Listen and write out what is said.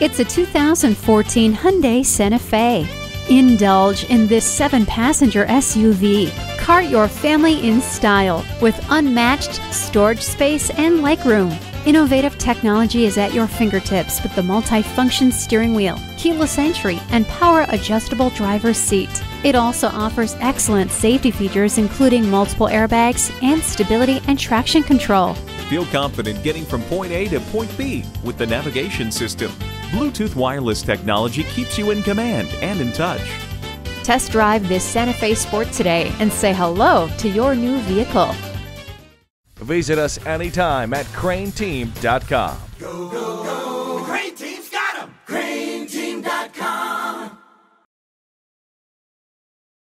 It's a 2014 Hyundai Santa Fe. Indulge in this seven passenger SUV. Cart your family in style with unmatched storage space and legroom. Innovative technology is at your fingertips with the multi-function steering wheel, keyless entry, and power adjustable driver's seat. It also offers excellent safety features including multiple airbags and stability and traction control. Feel confident getting from point A to point B with the navigation system. Bluetooth wireless technology keeps you in command and in touch. Test drive this Santa Fe Sport today and say hello to your new vehicle. Visit us anytime at crainteam.com. Go, go,